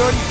good.